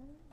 Yeah.